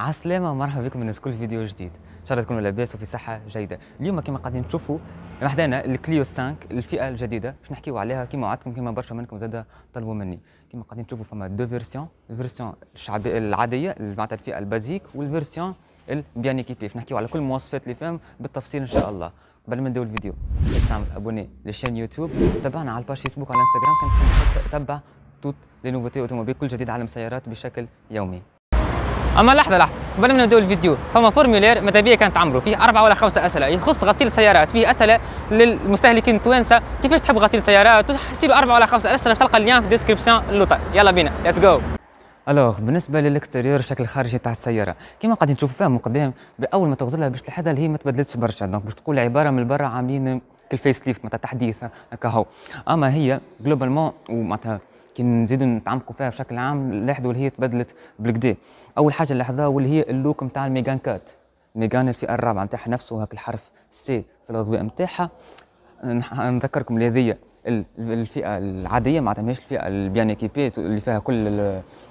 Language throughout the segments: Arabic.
عالسلامة ومرحبا بكم الناس كل فيديو جديد. إن شاء الله تكونوا لاباس وفي صحة جيدة. اليوم كما قاعدين تشوفوا وحدنا الكليو 5 الفئة الجديدة. باش نحكيو عليها كما وعدتكم كما برشا منكم زاد طلبوا مني. كما قاعدين تشوفوا فما deux versions. ال version الشعبية العادية معناتها الفئة ال basique وال version ال bien équipée باش نحكيو على كل المواصفات اللي فيهم بالتفصيل إن شاء الله. قبل ما نبداو الفيديو تعمل abonner ل chaîne YouTube تابعنا على ال page Facebook وعلى إنستغرام كان تتبع toutes les nouveautés automobiles. كل جديد عالم سيارات بشكل يومي. أما لحظة لحظة. قبل ما نبداو الفيديو فما formulaire ماذا بيا كانت تعمروا فيه أربعة ولا خمسة أسئلة. يخص غسيل السيارات. فيه أسئلة للمستهلكين التوانسة. كيفاش تحب غسيل سيارات تحسيلوا أربعة ولا خمسة أسئلة تلقى ال lien في ال description اللوطه يلا بينا. let's go alors بالنسبة لل extérieur الشكل الخارجي تاع السيارة. كما قاعدين تشوفوا فيها من قدام اول ما تغزرلها باش تلاحظها هي ما تبدلتش برشا. donc باش تقول عبارة من برا عاملين كال facelift معناتها تحديث هكا هو. أما هي globalement ومعناتها كي نزيدوا نتعمقوا فيها بشكل عام لاحظوا اللي هي تبدلت بالكدا أول حاجة اللي لاحظوها واللي هي ال look نتاع الميجان quatre. ميجان الفئة الرابعة نتاعها نفسه هاك الحرف C في الاضواء نتاعها نذكركم اللي هذه الفئة العادية معناتها ماهيش الفئة ال bien équipée اللي فيها كل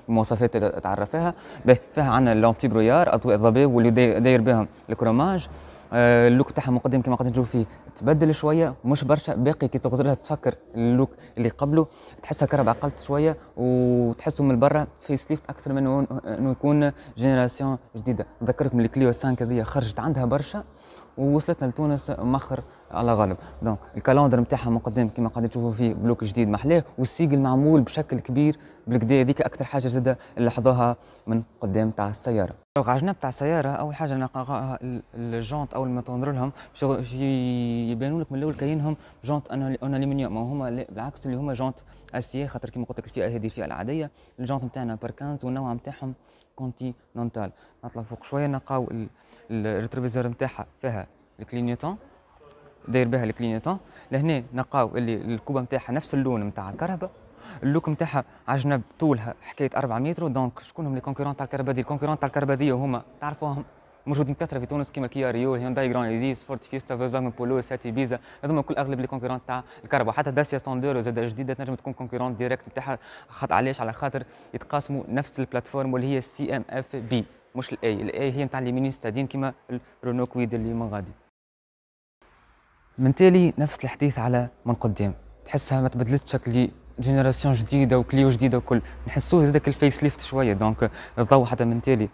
المواصفات اللي تعرفها. فيها عندنا l'anti-brouillard أضواء ضباب واللي داير بهم ال chromage. ال look تاعها من قدام كما قاعدين نشوف فيه تبدل شوية مش برشا باقي كي تغزرها تفكر ال look اللي قبله تحسها كرهبة عقلت شوية وتحسه من برا facelift أكثر من انه يكون génération جديدة. نذكركم الكليو 5 هذه خرجت عندها برشا. ووصلتنا لتونس مخر على غالب. donc ال calandre نتاعها من قدام كما قاعدين تشوفوا فيه ب look جديد محلاه وال sigle معمول بشكل كبير بالكدا هذيك أكثر حاجة زاده اللي لاحظوها من قدام تاع السيارة. على الجنب تاع السيارة أول حاجة نلقاها الجونت أول ما تنظر لهم باش يبانوا لك من الأول كاينهم jantes en aluminium هما بالعكس اللي هما jantes acier خاطر كما قلت لك الفئة هذه الفئة العادية. الجونت نتاعنا ب R quinze والنوع نتاعهم كونتينونتال نطلع فوق شوية نلقاو ال rétroviseur نتاعها فيها ال clignotant داير بها ال clignotant لهنا نلقاو اللي ال coque نتاعها نفس اللون نتاع الكرهبة. ال look نتاعها على جنب طولها حكاية 4 متر donc شكون هم les concurrents تاع الكرهبة دي؟ ال concurrents تاع الكرهبة دي هما تعرفوهم؟ موجودين كثره في تونس كيما كيا ريو هيونداي جران ايديس فورد فيستا فولكسواجن بولو سيات إيبيزا. هذوما كل أغلب les concurrents تاع الكرهبة. حتى داسيا سانديرو زاد جديدة تنجم تكون concurrente directe نتاعها خاطر علاش؟ على خاطر يتقاسموا نفس ال plateforme واللي هي CMF-B. مش ال A اللي هي نتاع les citadines كيما الرونو كويد اللي من غادي. من تالي نفس الحديث على من قدام. تحسها ما تبدلتش شكل génération جديدة وكليو جديدة وكل. نحسوه هذاك ال facelift شوية. donc الضوء حتى من تالي.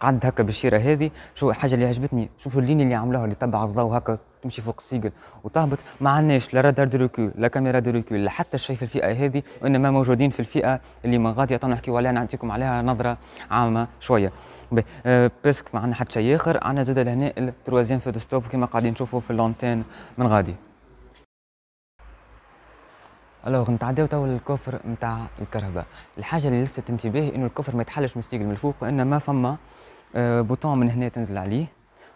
قعد هكا بالشيرة هذه شو الحاجة اللي عجبتني شوفوا ال ligne اللي عملوها اللي تبع الضوء هكا تمشي فوق ال sigle وتهبط ما عندناش لا radar de recul لا caméra de recul لا حتى شيء في الفئة هذه وإنما موجودين في الفئة اللي من غادي تو نحكيو عليها نعطيكم عليها نظرة عامة شوية. أه parce que ما عندنا حتى شيء آخر عندنا زاد لهنا ال troisième feu de stop كما قاعدين نشوفوا في l'antenne من غادي. alors نتعداو تو لل coffre نتاع الكرهبة. الحاجة اللي لفتت انتباهي إنه ال coffre ما يتحلش من ال sigle من الفوق وإنما فما آه، bouton من هنا تنزل عليه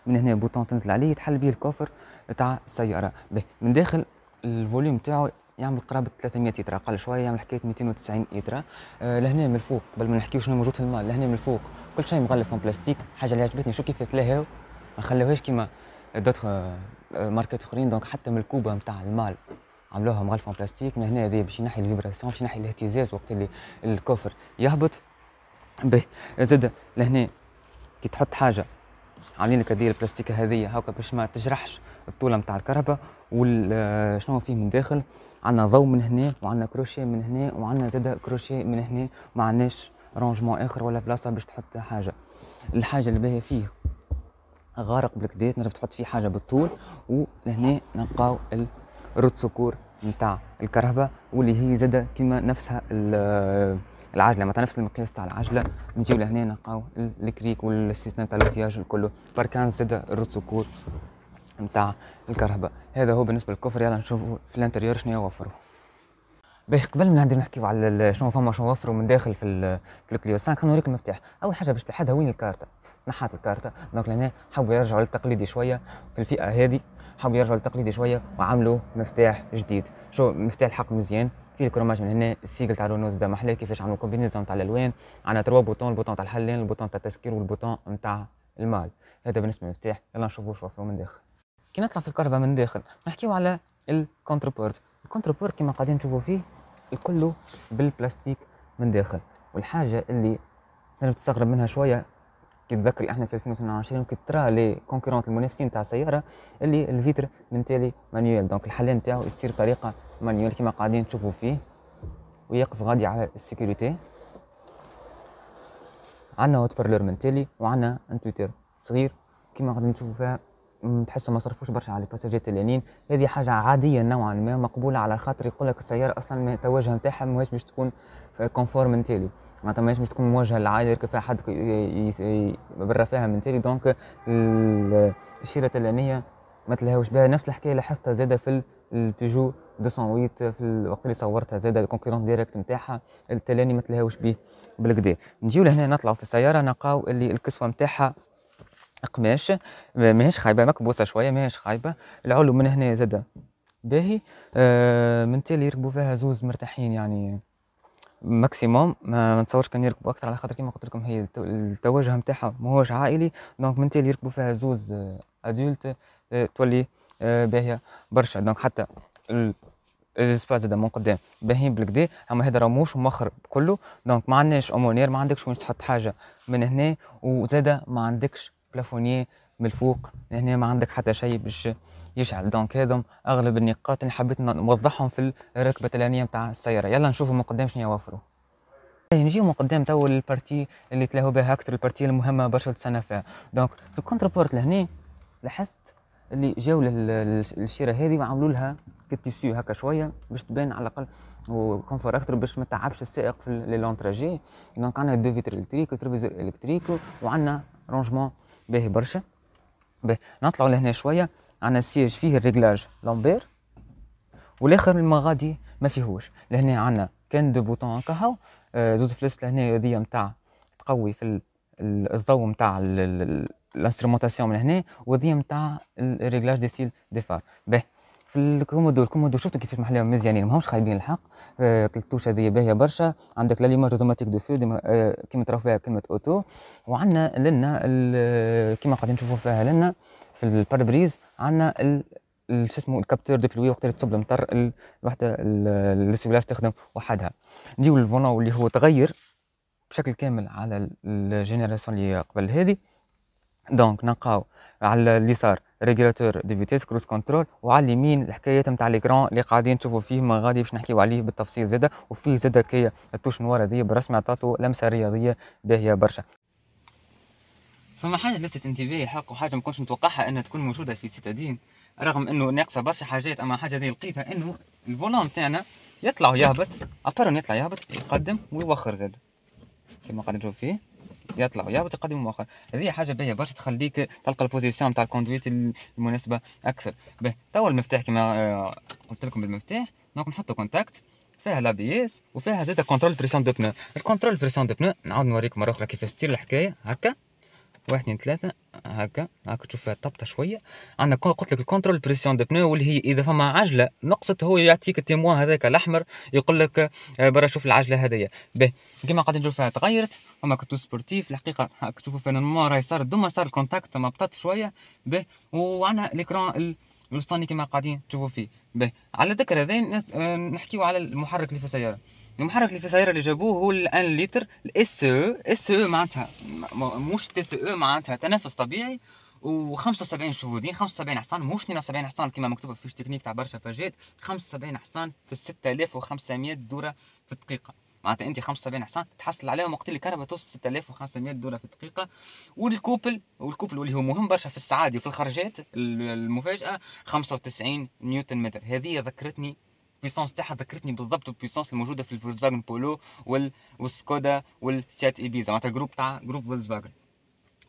من هنا bouton تنزل عليه يتحل به ال coffre تاع السيارة. به من داخل ال volume تاعو يعمل قرابة 300 لتر أقل شوية يعمل حكاية 290 لتر أه لهنا من الفوق قبل ما نحكيو شنو موجود في ال malle لهنا من الفوق كل شيء مغلف من بلاستيك حاجة اللي عجبتني شو كيف تلاهاو ما خلوهاش كيما d'autres آه، ماركات أخرين. donc حتى من الكوبة نتاع ال malle عملوها مغلفه بلاستيك من هنا هذه باش ينحي ال vibration باش ينحي الاهتزاز وقت اللي ال coffre يهبط. باهي زاد لهنا كي تحط حاجة. عاملين لك هذه البلاستيكة هذه هاكا باش ما تجرحش ال tôle نتاع الكرهبة وشنو فيه من داخل. عندنا ضوء من هنا وعندنا كروشيه من هنا وعندنا زاد كروشيه من هنا. ما عندناش rangement آخر ولا بلاصة باش تحط حاجة. الحاجة اللي باهية فيه غارق بالقدا تنجم تحط فيه حاجة بالطول ولهنا نلقاو roue de secours نتاع الكرهبة واللي هي زاده كيما نفسها العجلة مثلا نفس المقياس تاع العجلة. نجيو لهنا نلقاو ال cric وال système تاع ال outillage الكل. باركان زاد ال roue de secours نتاع الكرهبة. هذا هو بالنسبة لل coffre. يلا نشوفوا في l'intérieur شنو يوفروا باهي قبل ما نبدأ نحكيو على شنو فما شنو وفروا من داخل في في الكليو 5 خلينا نوريك المفتاح. أول حاجة باش تحدها وين الكارتة؟ نحات الكارتة. donc لهنا حبوا يرجعوا للتقليدي شوية في الفئة هذه. حبوا يرجعوا للتقليدي شوية وعملوا مفتاح جديد. شو مفتاح الحق مزيان فيه ال chromage من هنا ال sigle تاع رونو زاده محلاه كيفاش عملوا combinaison تاع الألوان. عندنا trois boutons ال bouton تاع الحلين ال bouton تاع التسكير وال bouton نتاع ال malle. هذا بالنسبة للمفتاح. يلا نشوفوا شو من داخل. كي نطلع في الكرهبة من داخل نحكيو على ال contre-porte ال contre-porte كما قاعدين تشوفوا فيه الكل بالبلاستيك من داخل. والحاجة اللي تنجم تستغرب منها شوية كي تذكري إحنا في 2022 كي ترى les concurrents المنافسين تاع السيارة اللي ال vitre من تالي manuelle donc الحل نتاعو يصير بطريقه manuelle كيما قاعدين تشوفوا فيه ويقف غادي على ال sécurité. عندنا haut-parleur من تالي وعندنا un tweeter صغير كيما قاعدين تشوفوا فيها تحسوا ما صرفوش برشا على ال passagers التلانين هذه حاجة عادية نوعا ما مقبولة على خاطر يقول لك السيارة أصلا التوجه نتاعها ماهيش باش تكون confort من تالي. معناتها ماهيش باش تكون موجهة للعائلة يركب فيها حد بالرفاهه من تالي. donc الشيرة التلانية ما تلهوش بها. نفس الحكاية لاحظتها زادة في البيجو 208 في الوقت اللي صورتها زادة ال concurrente directe نتاعها التلاني ما تلهوش به بالقدا نجيو لهنا نطلعوا في السيارة نلقاو اللي الكسوة نتاعها قماش ماهيش خايبة مكبوسه شوية ماهيش خايبة. العلو من هنا زاده باهي آه من تالي يركبوا فيها زوز مرتاحين يعني. maximum ما نتصورش كان يركبوا أكثر على خاطر كيما قلت لكم هي التوجه نتاعها ماهوش عائلي. donc من تالي يركبوا فيها زوز adultes آه، تولي آه، باهية برشا. donc حتى ال espace زاد من قدام. باهيين بالقدا اما هذا راه موش مخر كله donc ما عندناش aumônière ما عندكش وين تحط حاجة من هنا. وزاد ما عندكش plafonnier من الفوق. هنا ما عندك حتى شيء باش يشعل. donc هذم أغلب النقاط اللي حبيت نوضحهم في الركبة الثانية نتاع السيارة. يلا نشوفوا من قدام شنو يوفروا نجيو من قدام تو ال partie اللي تلاهوا بها أكثر ال partie المهمة برشا تسنى فيها. donc في ال contre-porte لهنا لاحظت اللي جاو للشيرة هذه وعملوا لها ك tissu هكا شوية باش تبان على الأقل و confort أكثر باش ما تعبش السائق في les longs trajets donc عندنا deux vitres électriques و rétroviseur électrique وعندنا rangement باهي برشا باهي نطلعوا لهنا شوية عندنا ال siège فيه ال réglage lombaire والآخر المغادي ما فيهوش. لهنا عندنا كان deux boutons كهو آه، زوز فلس لهنا هذيا نتاع تقوي في الضوء نتاع ال instrumentation من هنا وهذيا نتاع ال réglage de style des phares باهي في ال commodo ال commodo شفتوا كيف محليهم مزيانين ماهمش خايبين الحق. آه ال touche هذه باهية برشا. عندك l'allumage automatique de feux آه كيما تراو فيها كلمة auto. وعندنا لنا كيما قاعدين نشوفوا فيها لنا في ال pare-brise عندنا شو اسمه ال capteur de pluie وقت اللي تصب المطر وحدها ال essuie-glace تخدم وحدها. نجيو لل volant واللي هو تغير بشكل كامل على ال génération اللي قبل هذه. donc نلقاو على اليسار régulateur de vitesse cruise control وعلى اليمين الحكايات نتاع l'écran اللي قاعدين تشوفوا فيه ما غادي باش نحكيو عليه بالتفصيل زاده وفيه زاده كي ال touche noire هذه برسمه عطاتو لمسة رياضية باهية برشا. فما حاجة لفتت انتباهي حق وحاجة ما كنتش متوقعها إنها تكون موجودة في citadine رغم إنه ناقصة برشا حاجات أما حاجة هذه لقيتها إنه ال volant تاعنا يطلع ويهبط à part إن يطلع يهبط يقدم ويوخر زاد كما قاعد نشوف فيه. يطلع. ويهبط يقدم ويوخر هذه حاجة باهية. برشا تخليك تلقى ال position تاع ال conduite المناسبة أكثر. باهي توا المفتاح كما آه، قلت لكم بالمفتاح donc نحطوا contact. فيها l'ABS وفيها زاد contrôle pression de pneu. ال contrôle pression de pneu نعاود نوريكم مرة أخرى كيفاش تصير الحكاية. هكا. واحد اثنين ثلاثة هكا هكا تشوف فيها طبطة شوية. عندنا قلت لك الكونترول بريسيون دو بنو واللي هي إذا فما عجلة نقصت هو يعطيك التيموان هذاك الأحمر يقول لك آه، برا شوف العجلة هذيا به كيما قاعدين نشوف فيها تغيرت فما كتو سبورتيف الحقيقة هكا تشوفوا فيها نورمال راهي صار دوما صار الكونتاكت ما بطط شوية. به وعندنا الإكران الوسطاني كيما قاعدين تشوفوا فيه. به على ذكر هذين آه، نحكيو على المحرك اللي في السيارة. المحرك السياره اللي جابوه هو الآن لتر الاس أو اس أو معناتها مش TCe معناتها تنفس طبيعي و75 chevaux DIN 75 حصان مش 72 حصان كما مكتوب في التكنيك تاع برشا باجات 75 حصان في 6500 دورة في الدقيقة. معناتها أنت 75 حصان تحصل عليهم وقت اللي الكرهبة توصل 6500 دورة في الدقيقة. وال couple وال couple واللي هو مهم برشا في السعادي وفي الخرجات المفاجأة 95 نيوتن متر. هذه ذكرتني ال puissance تاعها ذكرتني بالضبط ال puissance الموجودة في الفولكس فاجن بولو والسكودا والسيات ايبيزا معناتها groupe تاع groupe فولكس فاجن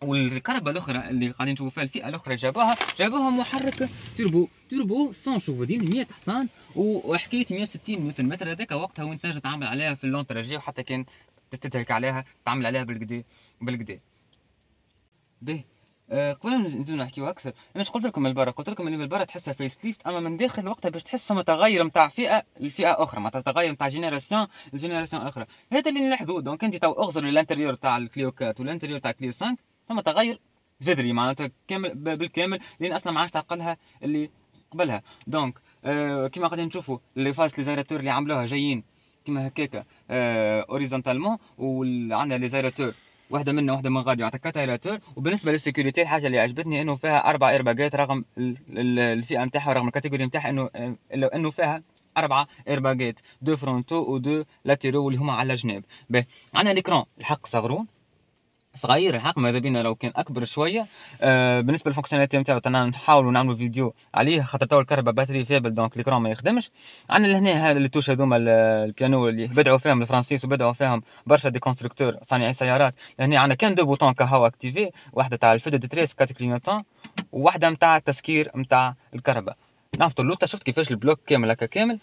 والكرهبة الأخرى اللي قاعدين نشوفوا فيها الفئة الأخرى جابوها جابوها محرك توربو توربو 100 chevaux DIN 100 حصان وحكاية 160 نيوتن متر. هذاك وقتها وين تنجم تعمل عليها في ال long trajet وحتى كان تتهك عليها تعمل عليها بالقدا بالقدا باهي. قبل ما نزيدو نحكيو أكثر أنا اش قلت لكم البرا قلت لكم اللي من البرا تحسها facelift أما من داخل وقتها باش تحس متغير نتاع فئة لفئة أخرى معناتها تغير نتاع génération ل génération أخرى. هذا اللي نلاحظوه donc أنت تو أغزر لل intérieur تاع الكليو 4 وال intérieur تاع كليو 5 ثم تغير جذري معناتها كامل بالكامل لأن أصلا ما عادش تعقلها اللي قبلها. donc آه كيما قاعدين نشوفوا les faces les aérateurs اللي عملوها جايين كيما هكاكا آه horizontalement وعندنا les aérateurs واحدة منها واحدة من غادي معناتها quatre aérateurs وبالنسبة لل sécurité الحاجة اللي عجبتني إنه فيها أربع إيرباجات رغم الفئة نتاعها رغم ال catégorie نتاعها إنه إنه فيها اربعه إيرباجات deux frontaux و deux latéraux واللي هما على جناب باهي عندنا ال écran. الحق صغرون صغير الحق ماذا بينا لو كان أكبر شوية. آه بالنسبة لل fonctionnalité نتاعو نحاولوا نعملوا فيديو عليه خاطر تو الكرهبة batterie faible donc l'écran ما يخدمش. عندنا لهنا هذا اللي touches هذوما البيانو اللي بدعوا فيهم الفرنسيس وبدعوا فيهم برشا des constructeurs صانعي سيارات. لهنا عندنا كان deux boutons كهو activés واحدة تاع ال feux de détresse quatre clignotants وواحدة نتاع التسكير نتاع الكرهبة. نهبطوا اللوطه شفت كيفاش ال bloc كامل هكا كامل؟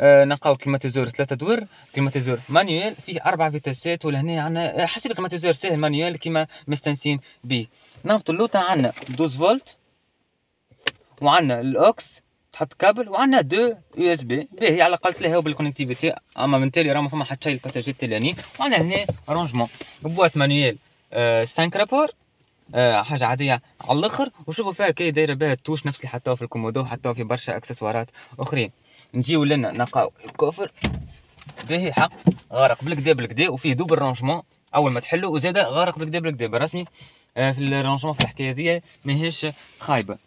آه نلقاو climatiseur ثلاثة دور. climatiseur manuel فيه أربع فيتاسات ولهنا عندنا آه، حسيت ال climatiseur ساهل manuel كيما مستنسين به نهبطوا اللوطه عندنا 12 فولت وعندنا الأوكس تحط كابل وعندنا deux USB. باهي على الأقل تلاهيو بال connectivité أما من تالي راه ما فما حتى شيء ال passagers التاليين وعندنا هنا rangement. boîte manuelle 5 آه rapports آه حاجة عادية على الآخر. وشوفوا فيها كي دايرة بها ال touches نفس اللي حطوها في ال commodo حطوها في برشا أكسسوارات أخرين. نجيو لنا نلقاو ال coffre. باهي حق غارق بالقدا بالقدا وفيه double rangement أول ما تحلو وزاده غارق بالقدا بالقدا. بالرسمي آه في ال rangement في الحكاية دي ماهيش خايبة.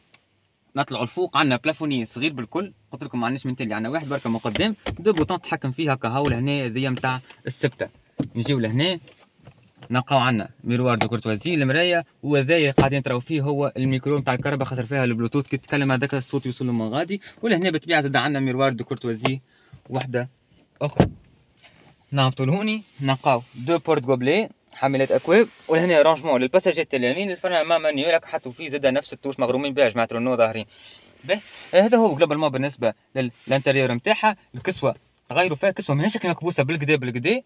نطلعوا الفوق عندنا plafonnier صغير بالكل. قلت لكم ما عندناش من تالي عندنا واحد بركة من قدام deux boutons تحكم فيه هكا هاو لهنا هذيا نتاع السبتة. نجيو لهنا. نلقاو عندنا miroir de courtoisie. المراية وهذايا قاعدين تراو فيه هو الميكرو نتاع الكرهبة خاطر فيها البلوتوث. كي تتكلم هذاك الصوت يوصل من غادي. ولهنا بالطبيعه زاد عندنا miroir de courtoisie وحدة أخرى. نهبطوا لهوني نلقاو deux porte-gobelets حاملات اكواب ولهنا rangement لل passagers التاليين ال frein à main manuel حطوا فيه زاد نفس ال touches مغرومين بها جماعة رونو ظاهرين. باهي هذا هو global بالنسبة لل intérieur نتاعها الكسوة غيروا فيها كسوة ماهيش مكبوسة بالقدا بالقدا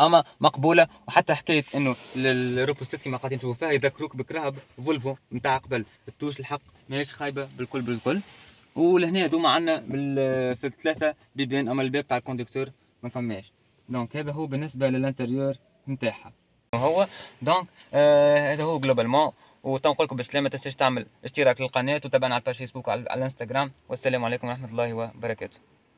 أما مقبولة وحتى حكاية إنه ال repose-têtes كما قاعدين تشوفوا فيها يذكروك بكرهب فولفو نتاع قبل. ال touches الحق ماهيش خايبة بالكل بالكل. ولهنا هذوما عندنا في الثلاثه بيبان أما الباب تاع ال conducteur ما فماش donc هذا هو بالنسبة لل intérieur نتاعها. هو donc آه هذا هو globalement وتنقول لكم بالسلامه تنساش تعمل اشتراك للقناة وتابعنا على الفيسبوك وعلى الانستغرام. والسلام عليكم ورحمة الله وبركاته.